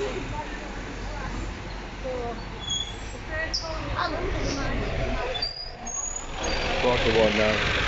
Walk the one now.